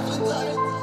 存在。